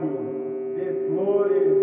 pátio de flores.